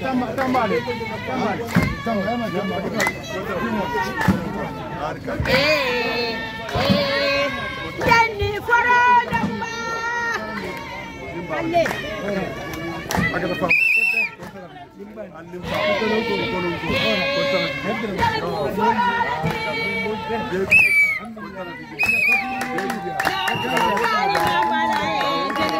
foroleti. Ndele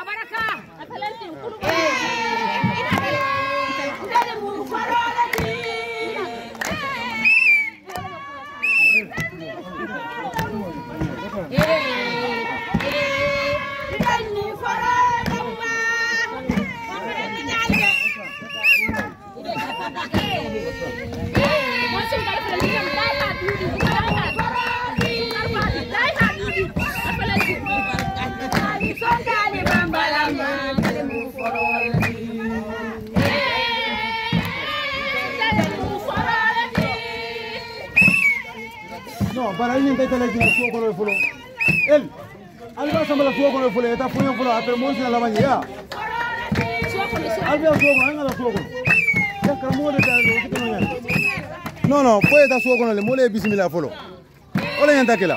Abaraka! Asalaitin kurkuru! bara ñinta tala jina suo kono fulo. El alba sambala suo kono fulo eta fuyo fulo ah, apre mo sina la manya alba suo kono ngala suo kono ya karamo de ta do kito ngana non non fo eta suo kono le mo le bismillah fulo. Ole ñanta kila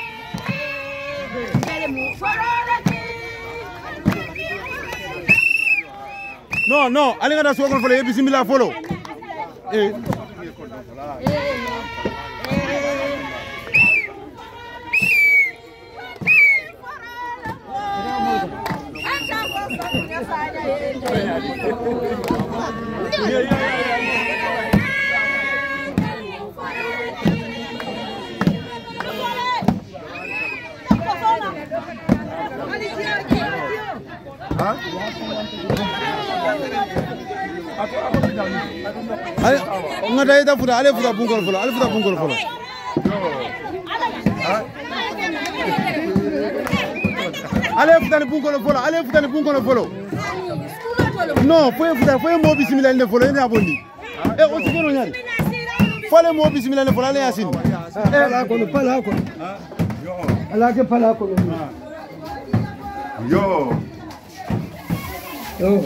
non non ali ngada suo fulo e fulo. Eh. ongata yeta futa ale futa bunkol folo ale futa bunkol folo fulo ale futani bunkolo folo ale futani bunkolo folo non foye futa foye mo bisimila ne folo ene abondi e o sikono ñari fole mo bisimila ne folo ale yasini pala kono pala kono ala ke pala kono Yo, yo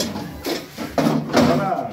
voilà.